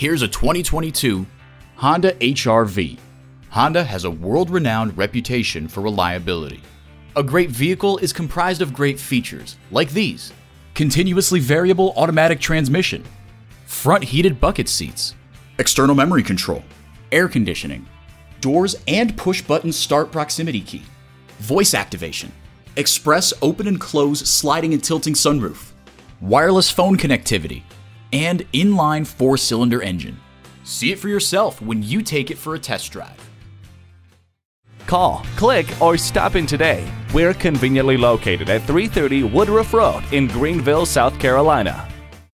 Here's a 2022 Honda HR-V. Honda has a world-renowned reputation for reliability. A great vehicle is comprised of great features, like these. Continuously variable automatic transmission, front heated bucket seats, external memory control, air conditioning, doors and push-button start proximity key, voice activation, express open and close sliding and tilting sunroof, wireless phone connectivity, and inline four-cylinder engine. See it for yourself when you take it for a test drive. Call, click, or stop in today. We're conveniently located at 330 Woodruff Road in Greenville, South Carolina.